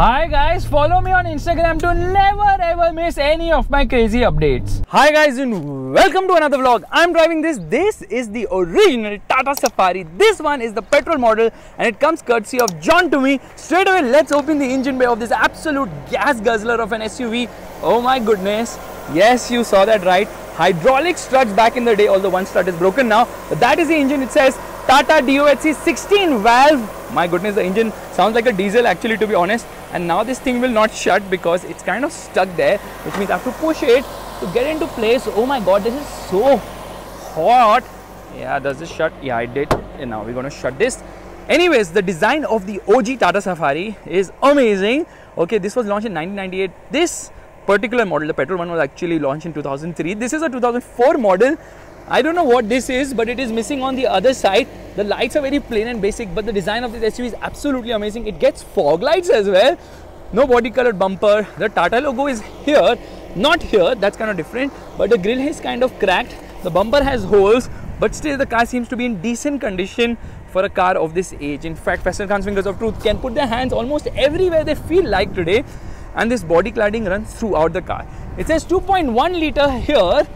Hi guys, follow me on Instagram to never ever miss any of my crazy updates. Hi guys and welcome to another vlog. I'm driving this. This is the original Tata Safari. This one is the petrol model and it comes courtesy of John to me. Straight away, let's open the engine bay of this absolute gas guzzler of an SUV. Oh my goodness. Yes, you saw that right. Hydraulic struts back in the day, although one strut is broken now. But that is the engine. It says Tata DOHC 16 valve. My goodness, the engine sounds like a diesel actually to be honest. And now this thing will not shut because it's kind of stuck there, which means I have to push it to get into place. Oh my god, this is so hot. Yeah, does this shut? Yeah, I did. And now we're going to shut this. Anyways, the design of the OG Tata Safari is amazing. Okay, this was launched in 1998. This particular model, the petrol one was actually launched in 2003. This is a 2004 model. I don't know what this is, but it is missing on the other side. The lights are very plain and basic, but the design of this SUV is absolutely amazing. It gets fog lights as well. No body colored bumper. The Tata logo is here, not here. That's kind of different. But the grill is kind of cracked. The bumper has holes, but still the car seems to be in decent condition for a car of this age. In fact, Faisal Khan's Fingers of Truth can put their hands almost everywhere they feel like today and this body cladding runs throughout the car. It says 2.1 liter here.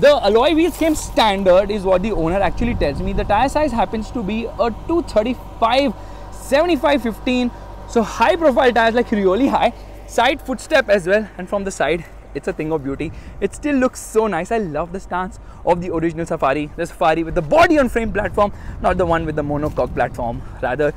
The alloy wheels came standard is what the owner actually tells me. The tire size happens to be a 235 75 15. So high profile tires like really high. Side footstep as well and from the side it's a thing of beauty. It still looks so nice. I love the stance of the original Safari. The Safari with the body on frame platform, not the one with the monocoque platform. Rather,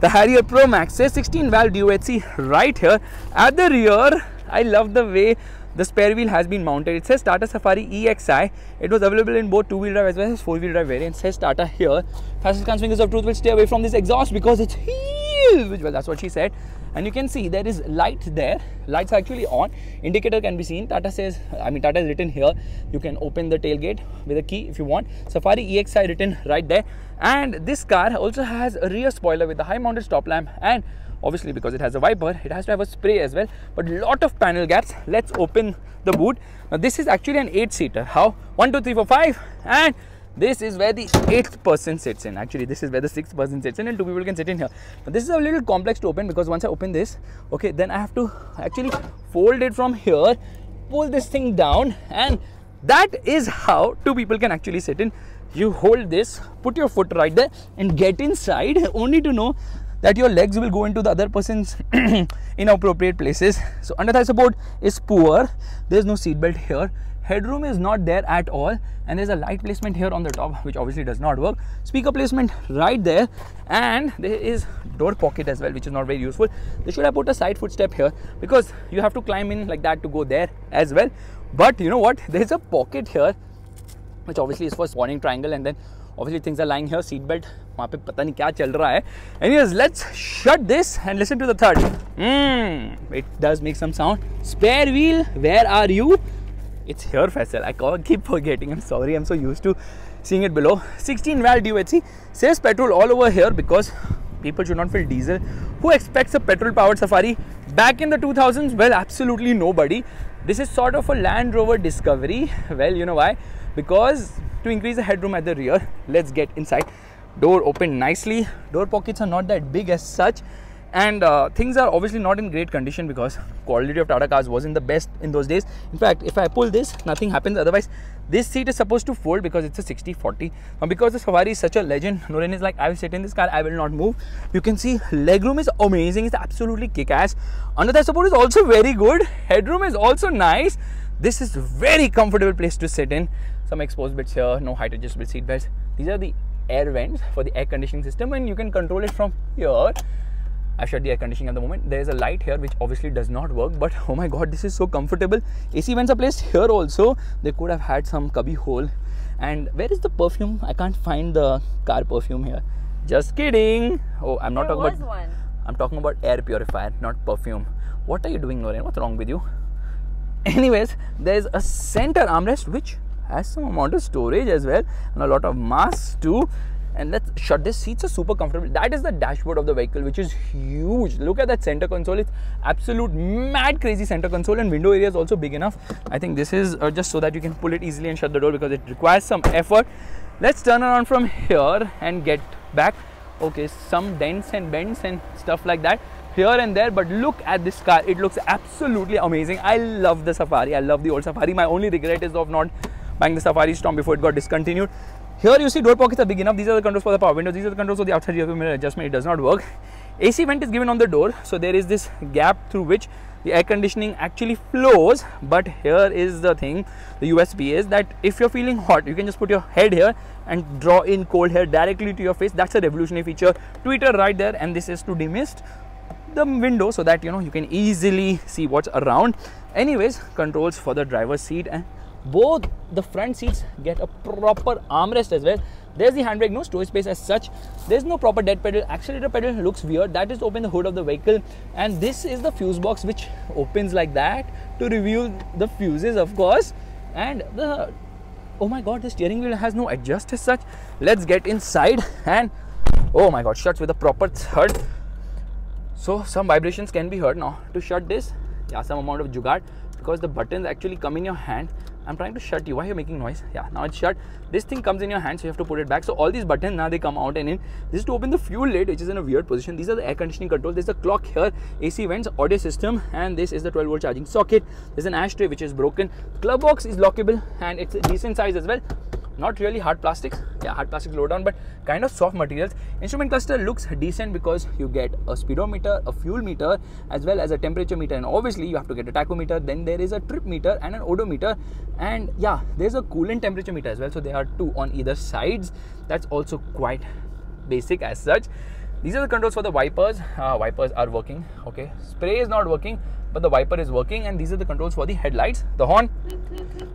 the Harrier Pro Max says 16 valve DOHC right here. At the rear, I love the way the spare wheel has been mounted. It says Tata Safari EXI. It was available in both two-wheel drive as well as four-wheel drive variant. It says Tata here. Fastest fingers of truth will stay away from this exhaust because it's huge. Well, that's what she said and you can see there is light there lights actually on indicator can be seen tata says i mean tata is written here you can open the tailgate with a key if you want safari exi written right there and this car also has a rear spoiler with a high mounted stop lamp and obviously because it has a wiper it has to have a spray as well but lot of panel gaps let's open the boot now this is actually an eight seater how one two three four five and this is where the eighth person sits in. Actually, this is where the sixth person sits in and two people can sit in here. Now, this is a little complex to open because once I open this, okay, then I have to actually fold it from here, pull this thing down and that is how two people can actually sit in. You hold this, put your foot right there and get inside only to know that your legs will go into the other person's inappropriate places. So under thigh support is poor. There's no seat belt here. Headroom is not there at all. And there's a light placement here on the top which obviously does not work. Speaker placement right there. And there is door pocket as well which is not very useful. They should have put a side footstep here because you have to climb in like that to go there as well. But you know what? There's a pocket here which obviously is for spawning triangle. And then obviously things are lying here. Seat belt वहाँ पे पता नहीं क्या चल रहा anyways let's shut this and listen to the third. Mm, it does make some sound. Spare wheel where are you? It's here Faisal. I keep forgetting. I'm sorry. I'm so used to seeing it below. 16 valve DOHC Says petrol all over here because people should not fill diesel. Who expects a petrol powered safari? Back in the 2000s well absolutely nobody. This is sort of a land rover discovery. Well you know why? Because to increase the headroom at the rear, let's get inside. Door open nicely. Door pockets are not that big as such and uh, things are obviously not in great condition because quality of Tata cars wasn't the best in those days. In fact, if I pull this, nothing happens. Otherwise, this seat is supposed to fold because it's a 60-40. Now, because the Safari is such a legend, Noren is like, I will sit in this car, I will not move. You can see legroom is amazing. It's absolutely kick-ass. Under the support is also very good. Headroom is also nice. This is a very comfortable place to sit in. Some exposed bits here, no height adjustable seat belts. These are the air vents for the air conditioning system and you can control it from here I shut the air conditioning at the moment. There is a light here which obviously does not work, but oh my god, this is so comfortable. AC vents are placed here also. They could have had some cubby hole. And where is the perfume? I can't find the car perfume here. Just kidding. Oh, I'm not there talking about. One. I'm talking about air purifier, not perfume. What are you doing, Noren? What's wrong with you? Anyways, there's a center armrest which has some amount of storage as well and a lot of mass too. And let's shut this seats are super comfortable. That is the dashboard of the vehicle which is huge. Look at that center console. It's absolute mad crazy center console and window area is also big enough. I think this is uh, just so that you can pull it easily and shut the door because it requires some effort. Let's turn around from here and get back. Okay some dents and bends and stuff like that here and there but look at this car it looks absolutely amazing. I love the safari. I love the old safari. My only regret is of not buying the safari storm before it got discontinued. Here you see door pockets are big enough. These are the controls for the power windows. These are the controls for the outside rear mirror adjustment. It does not work. Ac vent is given on the door. So there is this gap through which the air conditioning actually flows. But here is the thing the usp is that if you're feeling hot you can just put your head here and draw in cold air directly to your face. That's a revolutionary feature. Tweeter right there and this is to demist the window so that you know you can easily see what's around. Anyways controls for the driver's seat and both the front seats get a proper armrest as well. There's the handbrake no storage space as such. There's no proper dead pedal. Accelerator pedal looks weird. That is open the hood of the vehicle. And this is the fuse box which opens like that to reveal the fuses of course. And the oh my god the steering wheel has no adjust as such. Let's get inside and oh my god shuts with a proper third so some vibrations can be heard now to shut this yeah some amount of jugaad because the buttons actually come in your hand I'm trying to shut you. Why are you making noise? Yeah, now it's shut. This thing comes in your hand, so you have to put it back. So all these buttons now they come out and in. This is to open the fuel lid, which is in a weird position. These are the air conditioning controls. There's a clock here, AC vents, audio system, and this is the 12 volt charging socket. There's an ashtray which is broken. Glove box is lockable and it's a decent size as well not really hard plastics. Yeah hard plastics low down but kind of soft materials. Instrument cluster looks decent because you get a speedometer a fuel meter as well as a temperature meter. And obviously you have to get a tachometer then there is a trip meter and an odometer. And yeah there's a coolant temperature meter as well. So there are two on either sides. That's also quite basic as such. These are the controls for the wipers. Uh, wipers are working okay? Spray is not working but the wiper is working and these are the controls for the headlights. The horn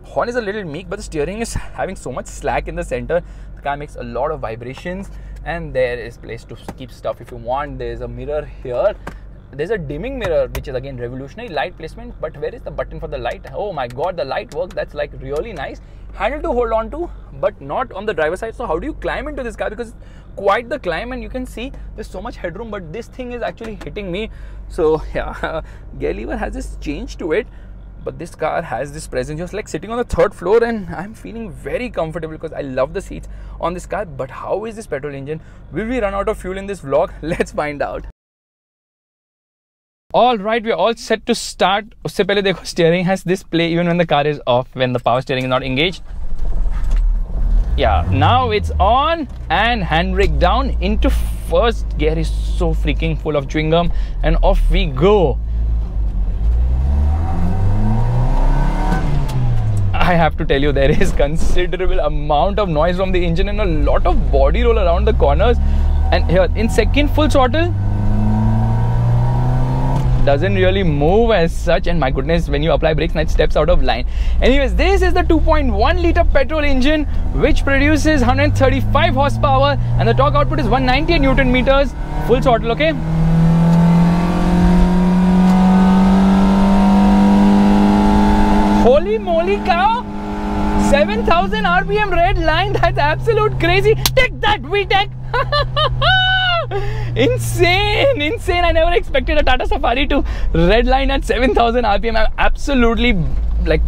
horn is a little meek but the steering is having so much slack in the center. The car makes a lot of vibrations and there is place to keep stuff if you want. There's a mirror here. There's a dimming mirror which is again revolutionary light placement but where is the button for the light? Oh my god the light works that's like really nice handle to hold on to but not on the driver side. So how do you climb into this car? Because quite the climb and you can see there's so much headroom but this thing is actually hitting me. So yeah gear lever has this change to it but this car has this presence. Just like sitting on the third floor and i'm feeling very comfortable because i love the seats on this car. But how is this petrol engine? Will we run out of fuel in this vlog? Let's find out all right we're all set to start. Usse pehle steering has this play even when the car is off when the power steering is not engaged. Yeah now it's on and handbrake down into first gear. Is so freaking full of chewing gum and off we go. I have to tell you there is considerable amount of noise from the engine and a lot of body roll around the corners. And here in second full throttle doesn't really move as such and my goodness when you apply brakes it steps out of line. Anyways this is the 2.1 liter petrol engine which produces 135 horsepower and the torque output is 190 newton meters. Full throttle okay? Holy moly cow! 7000 rpm red line that's absolute crazy. Take that VTEC insane insane. I never expected a tata safari to redline at 7000 rpm i'm absolutely like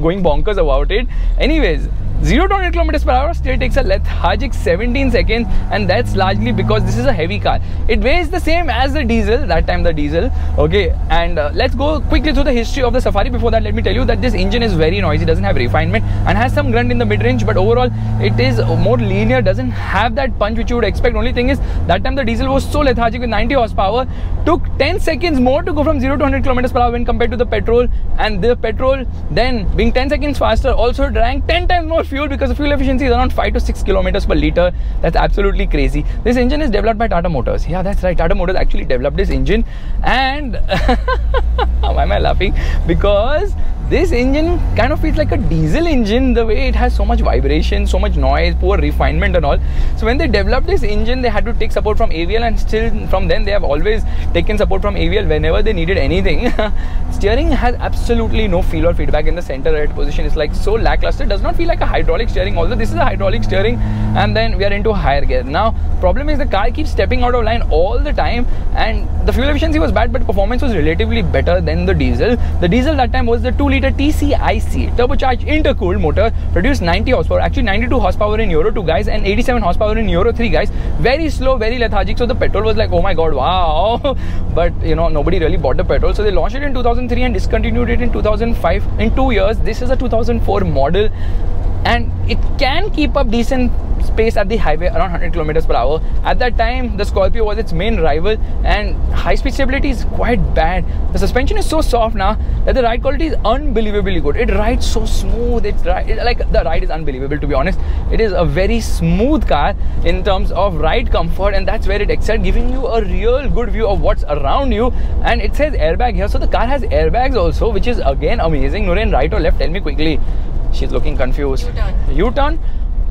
going bonkers about it. Anyways 0 to 100 kilometers per hour still takes a lethargic 17 seconds and that's largely because this is a heavy car. It weighs the same as the diesel that time the diesel okay? And uh, let's go quickly through the history of the safari. Before that let me tell you that this engine is very noisy doesn't have refinement and has some grunt in the mid-range but overall it is more linear doesn't have that punch which you would expect. Only thing is that time the diesel was so lethargic with 90 horsepower took 10 seconds more to go from 0 to 100 kilometers per hour when compared to the petrol and the petrol then being 10 seconds faster also drank 10 times more fuel because the fuel efficiency is around 5 to 6 kilometers per liter. That's absolutely crazy. This engine is developed by Tata Motors. Yeah, that's right. Tata Motors actually developed this engine. And why am I laughing? Because this engine kind of feels like a diesel engine the way it has so much vibration so much noise poor refinement and all. So when they developed this engine they had to take support from avl and still from then they have always taken support from avl whenever they needed anything. Steering has absolutely no feel or feedback in the center right position. It's like so lackluster. It does not feel like a hydraulic steering although this is a hydraulic steering and then we are into higher gear. Now problem is the car keeps stepping out of line all the time and the fuel efficiency was bad but performance was relatively better than the diesel. The diesel that time was the 2 liter tcic turbocharged intercooled motor produced 90 horsepower actually 92 horsepower in euro 2 guys and 87 horsepower in euro 3 guys. Very slow very lethargic so the petrol was like oh my god wow. But you know nobody really bought the petrol so they launched it in 2003 and discontinued it in 2005 in two years this is a 2004 model and it can keep up decent space at the highway around 100 kilometers per hour. At that time the scorpio was its main rival and high speed stability is quite bad. The suspension is so soft now that the ride quality is unbelievably good. It rides so smooth. It's it, like the ride is unbelievable to be honest. It is a very smooth car in terms of ride comfort and that's where it excelled giving you a real good view of what's around you. And it says airbag here. So the car has airbags also which is again amazing. Nuren right or left? Tell me quickly. She's looking confused. U-turn. U-turn?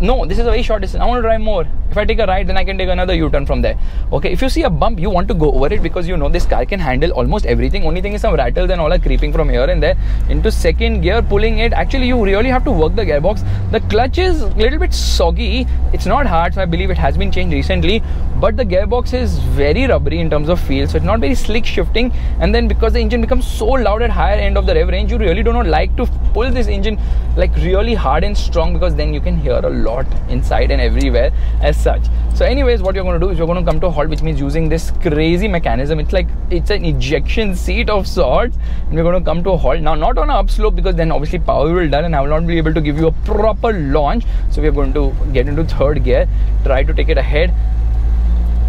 No, this is a very short distance. I want to drive more. If I take a right, then I can take another U-turn from there. Okay, if you see a bump, you want to go over it because you know this car can handle almost everything. Only thing is some rattles and all are creeping from here and there into second gear, pulling it. Actually, you really have to work the gearbox. The clutch is a little bit soggy. It's not hard, so I believe it has been changed recently. But the gearbox is very rubbery in terms of feel, so it's not very slick shifting. And then because the engine becomes so loud at higher end of the rev range, you really do not like to pull this engine like really hard and strong because then you can hear a lot inside and everywhere as such so anyways what you're going to do is you're going to come to a halt which means using this crazy mechanism. It's like it's an ejection seat of sorts and we're going to come to a halt. Now not on an upslope because then obviously power will dull and I will not be able to give you a proper launch. So we're going to get into third gear try to take it ahead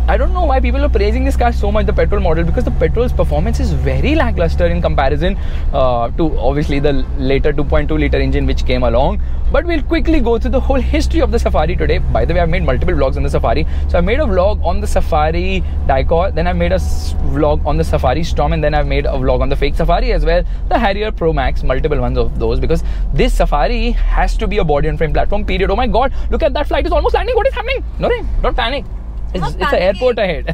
I don't know why people are praising this car so much, the petrol model, because the petrol's performance is very lackluster in comparison uh, to obviously the later 2.2 liter engine which came along. But we'll quickly go through the whole history of the Safari today. By the way, I've made multiple vlogs on the Safari. So I made a vlog on the Safari Dicor, then I made a vlog on the Safari Storm, and then I've made a vlog on the fake Safari as well, the Harrier Pro Max, multiple ones of those, because this Safari has to be a body and frame platform, period. Oh my god, look at that flight is almost landing. What is happening? No, don't panic. It's, it's an airport ahead.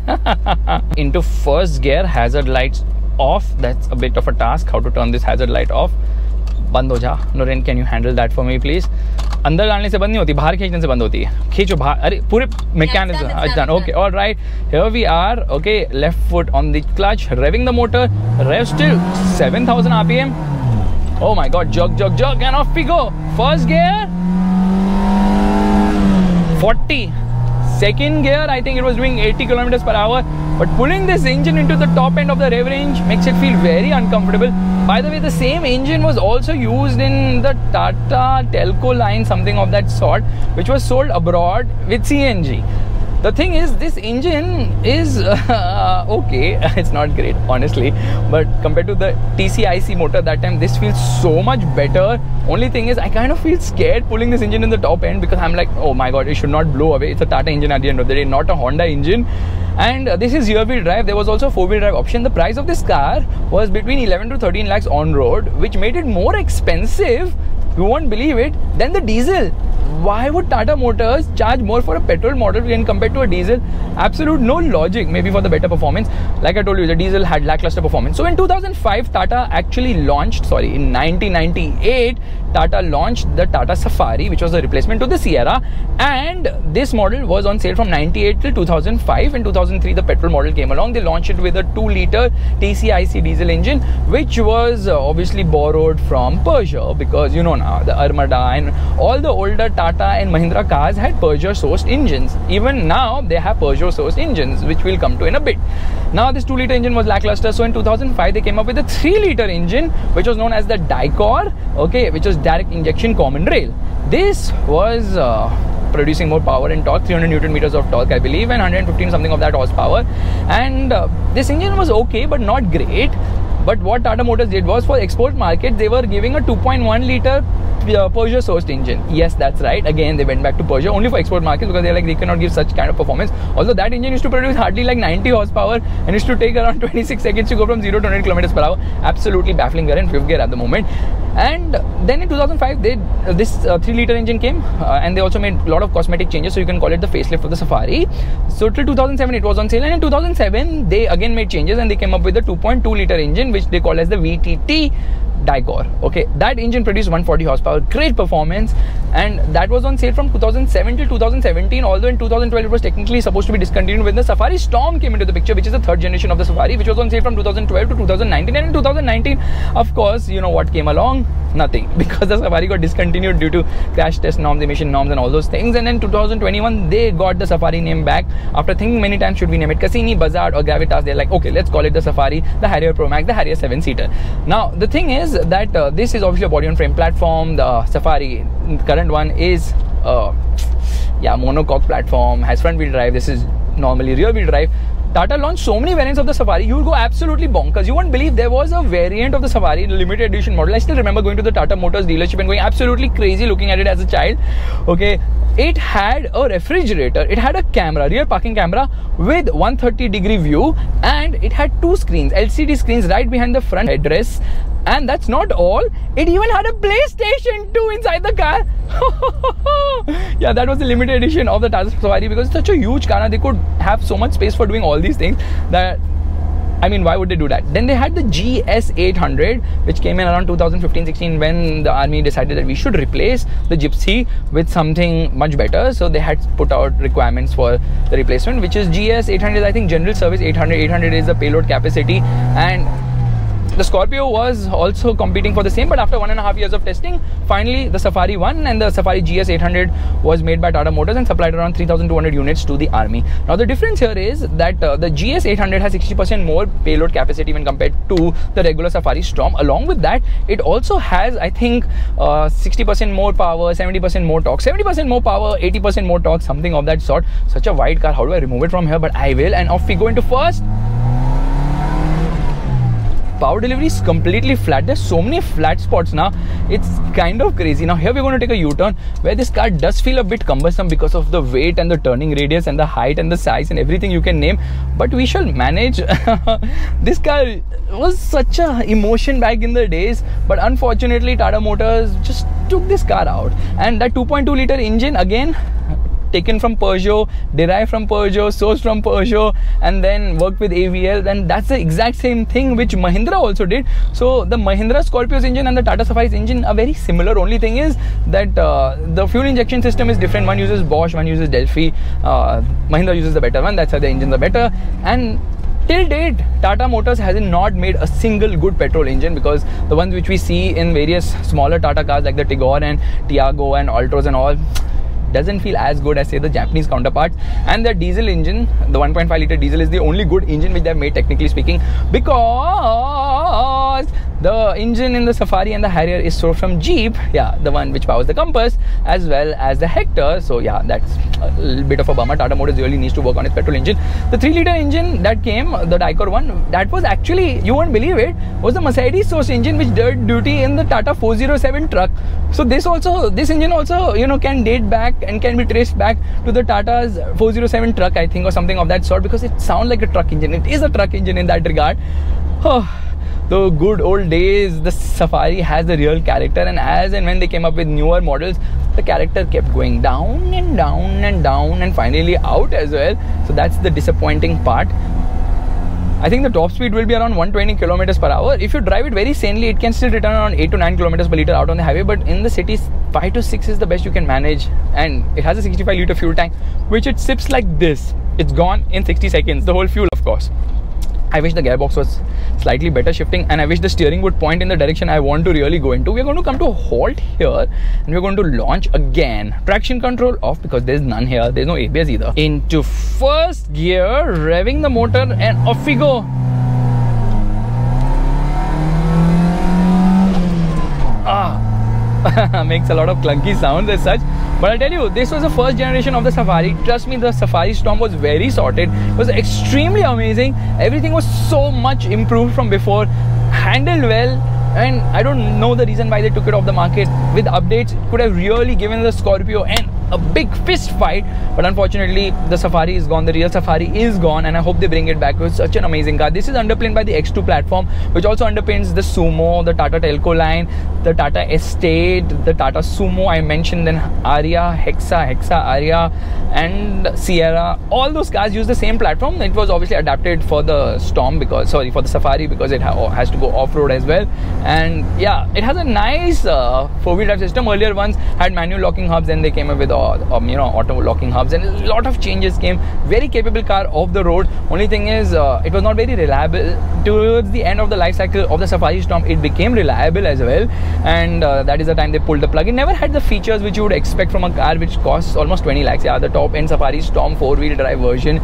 Into first gear, hazard lights off. That's a bit of a task. How to turn this hazard light off. बंद हो जा Noren can you handle that for me please अंदर डालने से बंद नहीं होती बाहर खींचने से बंद होती है खींचो बाहर अरे पूरे mechanism done okay all right here we are okay left foot on the clutch revving the motor rev still 7000 RPM oh my god jog jog jog and off we go first gear 40 second gear i think it was doing 80 kilometers per hour. But pulling this engine into the top end of the rev range makes it feel very uncomfortable. By the way the same engine was also used in the tata telco line something of that sort which was sold abroad with cng the thing is this engine is uh, okay it's not great honestly. But compared to the tcic motor that time this feels so much better. Only thing is i kind of feel scared pulling this engine in the top end because i'm like oh my god it should not blow away. It's a tata engine at the end of the day not a honda engine. And uh, this is rear wheel drive. There was also four wheel drive option. The price of this car was between 11 to 13 lakhs on road which made it more expensive you won't believe it Then the diesel why would Tata Motors charge more for a petrol model when compared to a diesel? Absolute no logic, maybe for the better performance. Like I told you, the diesel had lackluster performance. So in 2005, Tata actually launched, sorry, in 1998, Tata launched the Tata Safari, which was a replacement to the Sierra. And this model was on sale from 98 till 2005. In 2003, the petrol model came along. They launched it with a 2 liter TCIC diesel engine, which was uh, obviously borrowed from Peugeot because you know now the Armada and all the older Tata and Mahindra cars had Peugeot sourced engines. Even now, they have Peugeot sourced engines, which we'll come to in a bit. Now, this 2 liter engine was lackluster. So in 2005, they came up with a 3 liter engine, which was known as the Dicor, okay, which was direct injection common rail. This was uh, producing more power and torque 300 newton meters of torque i believe and 115 something of that horsepower and uh, this engine was okay but not great but what tata motors did was for export market they were giving a 2.1 liter uh, Peugeot sourced engine. Yes, that's right. Again, they went back to Peugeot only for export markets because they're like they cannot give such kind of performance. Although that engine used to produce hardly like 90 horsepower and used to take around 26 seconds to go from 0 to 100 kilometers per hour. Absolutely baffling. We're in fifth gear at the moment. And then in 2005, they uh, this uh, 3 liter engine came uh, and they also made a lot of cosmetic changes. So you can call it the facelift of the Safari. So till 2007, it was on sale, and in 2007, they again made changes and they came up with the 2.2 liter engine, which they call as the VTT Dicor. Okay, that engine produced 140 horsepower, great performance, and that was on sale from 2007 till 2017. Although in 2012 it was technically supposed to be discontinued when the Safari Storm came into the picture, which is the third generation of the Safari, which was on sale from 2012 to 2019. And in 2019, of course, you know what came along? Nothing, because the Safari got discontinued due to crash test norms, emission norms, and all those things. And then 2021 they got the Safari name back after thinking many times should we name it Cassini, Buzzard, or Gravitas. They're like, okay, let's call it the Safari, the Harrier Pro Max, the Harrier 7 seater. Now the thing is that uh, this is obviously a body on frame platform. The Safari current one is uh, yeah monocoque platform has front wheel drive. This is normally rear wheel drive Tata launched so many variants of the Safari, you will go absolutely bonkers. You won't believe there was a variant of the Safari, limited edition model. I still remember going to the Tata Motors dealership and going absolutely crazy looking at it as a child. Okay, it had a refrigerator, it had a camera, rear parking camera with 130 degree view, and it had two screens, LCD screens right behind the front headrest and that's not all, it even had a PlayStation 2 inside the car. yeah, that was the limited edition of the Tata Safari because it's such a huge car they could have so much space for doing all these things that I mean, why would they do that? Then they had the GS800, which came in around 2015-16 when the army decided that we should replace the Gypsy with something much better. So they had put out requirements for the replacement, which is GS800. I think general service 800. 800 is the payload capacity, and the Scorpio was also competing for the same, but after one and a half years of testing, finally the Safari won, and the Safari GS 800 was made by Tata Motors and supplied around 3,200 units to the army. Now the difference here is that uh, the GS 800 has 60% more payload capacity when compared to the regular Safari Storm. Along with that, it also has, I think, 60% uh, more power, 70% more torque, 70% more power, 80% more torque, something of that sort. Such a wide car. How do I remove it from here? But I will. And off we go into first power delivery is completely flat. There's so many flat spots now. It's kind of crazy. Now here we're going to take a U-turn where this car does feel a bit cumbersome because of the weight and the turning radius and the height and the size and everything you can name. But we shall manage. this car was such a emotion back in the days. But unfortunately, Tata Motors just took this car out. And that 2.2 liter engine again taken from Peugeot, derived from Peugeot, sourced from Peugeot, and then worked with AVL. then that's the exact same thing which Mahindra also did. So the Mahindra Scorpio's engine and the Tata Safari's engine are very similar. Only thing is that uh, the fuel injection system is different. One uses Bosch, one uses Delphi. Uh, Mahindra uses the better one. That's why the engines are better. And till date tata motors has not made a single good petrol engine because the ones which we see in various smaller tata cars like the tigor and tiago and Altroz and all doesn't feel as good as say the Japanese counterparts. And the diesel engine, the 1.5 liter diesel, is the only good engine which they've made technically speaking because the engine in the Safari and the Harrier is sourced from Jeep, yeah, the one which powers the Compass as well as the Hector. So yeah, that's a little bit of a bummer. Tata Motors really needs to work on its petrol engine. The 3 liter engine that came, the Dicor one, that was actually you won't believe it, was the Mercedes source engine which did duty in the Tata 407 truck. So this also, this engine also, you know, can date back and can be traced back to the Tata's 407 truck, I think, or something of that sort because it sounds like a truck engine. It is a truck engine in that regard. Oh the good old days the safari has a real character and as and when they came up with newer models the character kept going down and down and down and finally out as well so that's the disappointing part I think the top speed will be around 120 kilometers per hour. If you drive it very sanely, it can still return around 8 to 9 kilometers per liter out on the highway. But in the cities, 5 to 6 is the best you can manage. And it has a 65 liter fuel tank, which it sips like this. It's gone in 60 seconds. The whole fuel, of course. I wish the gearbox was slightly better shifting and I wish the steering would point in the direction I want to really go into. We're going to come to a halt here and we're going to launch again. Traction control off because there's none here. There's no ABS either. Into first gear, revving the motor and off we go. Ah, makes a lot of clunky sounds as such but I'll tell you, this was the first generation of the Safari. Trust me, the Safari Storm was very sorted. It was extremely amazing. Everything was so much improved from before. Handled well. And I don't know the reason why they took it off the market. With updates, could have really given the Scorpio and a big fist fight. But unfortunately, the Safari is gone. The real Safari is gone, and I hope they bring it back. It's such an amazing car. This is underpinned by the X2 platform, which also underpins the Sumo, the Tata Telco line, the Tata Estate, the Tata Sumo. I mentioned then Aria, Hexa, Hexa, Aria, and Sierra. All those cars use the same platform. It was obviously adapted for the Storm because sorry for the Safari because it ha- has to go off road as well. And yeah, it has a nice uh, four wheel drive system. Earlier ones had manual locking hubs, and they came up with uh, um, you know auto locking hubs, and a lot of changes came. Very capable car off the road. Only thing is, uh, it was not very reliable. Towards the end of the life cycle of the Safari Storm, it became reliable as well, and uh, that is the time they pulled the plug. It never had the features which you would expect from a car which costs almost 20 lakhs. Yeah, the top end Safari Storm four wheel drive version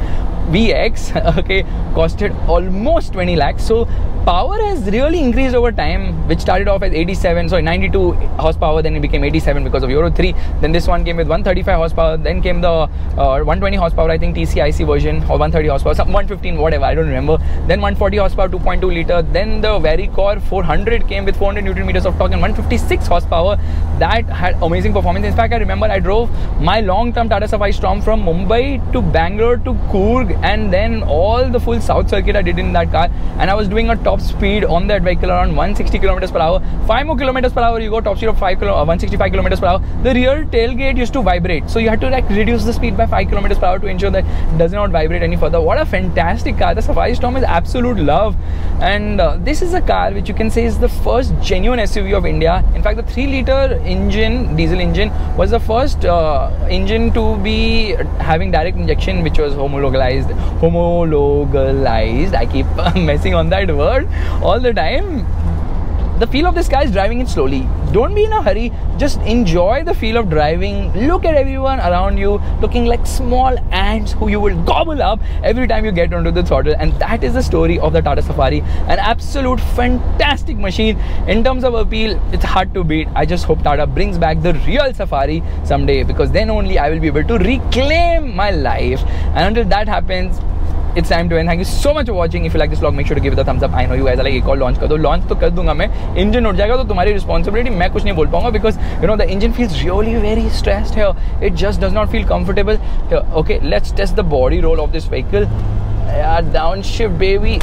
VX okay costed almost 20 lakhs. So power has really increased over time which started off as 87 sorry 92 horsepower then it became 87 because of Euro 3 then this one came with 135 horsepower then came the uh, 120 horsepower I think TCIC version or 130 horsepower some 115 whatever I don't remember. Then 140 horsepower 2.2 liter. Then the Varicor 400 came with 400 newton meters of torque and 156 horsepower. That had amazing performance. In fact I remember I drove my long term Tata Safari Storm from Mumbai to Bangalore to Coorg and then all the full south circuit I did in that car. And I was doing a top speed on that vehicle around 160 kilometers per hour. 5 more kilometers per hour you go top speed of 5 kilo, uh, 165 kilometers per hour. The rear tailgate used to vibrate. So you had to like reduce the speed by 5 kilometers per hour to ensure that it does not vibrate any further. What a fantastic car. The Safari Storm is absolute love. And uh, this is a car which you can say is the first genuine SUV of India. In fact the 3 liter engine diesel engine was the first uh, engine to be having direct injection which was homologized homologalized. I keep messing on that word all the time the feel of this guy is driving it slowly. Don't be in a hurry. Just enjoy the feel of driving. Look at everyone around you looking like small ants who you will gobble up every time you get onto the throttle. And that is the story of the tata safari. An absolute fantastic machine. In terms of appeal it's hard to beat. I just hope tata brings back the real safari someday because then only i will be able to reclaim my life. And until that happens it's time to end thank you so much watching if you like this blog make sure to give the thumbs up I know you as like एक और launch कर दो launch तो कर दूंगा मैं engine उठ जाएगा तो तुम्हारी रिस्पॉन्सिबिलिटी मैं कुछ नहीं बोल पाऊंगा because you know the engine feels really very stressed है it just does not feel comfortable okay let's test the body roll of this vehicle down shift baby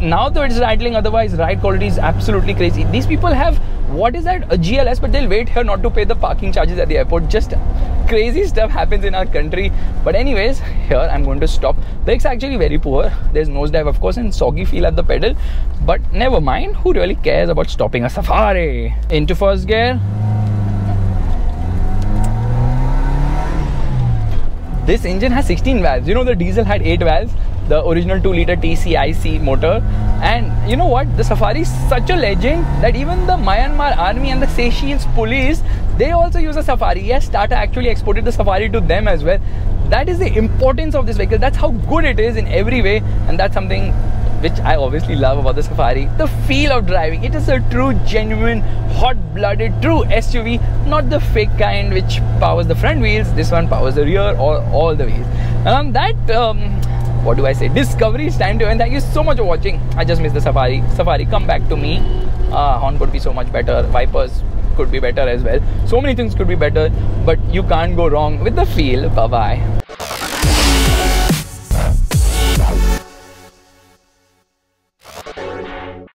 now though it's idling otherwise ride quality is absolutely crazy these people have what is that? A gls but they'll wait here not to pay the parking charges at the airport. Just crazy stuff happens in our country. But anyways here i'm going to stop. Brakes actually very poor. There's nosedive of course and soggy feel at the pedal. But never mind. Who really cares about stopping a safari? Into first gear. This engine has 16 valves. You know the diesel had 8 valves the original 2 liter TCIC motor. And you know what? The Safari is such a legend that even the Myanmar army and the Seychelles police they also use a Safari. Yes, Tata actually exported the Safari to them as well. That is the importance of this vehicle. That's how good it is in every way, and that's something which I obviously love about the Safari. The feel of driving. It is a true, genuine, hot-blooded, true SUV, not the fake kind which powers the front wheels. This one powers the rear or all the wheels. Um, that um, what do I say? Discovery is time to end. Thank you so much for watching. I just missed the Safari. Safari, come back to me. Uh, horn could be so much better. Wipers could be better as well. So many things could be better, but you can't go wrong with the feel. Bye bye.